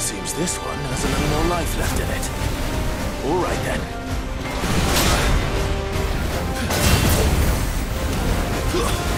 Seems this one has a little more life left in it. All right then. Ugh.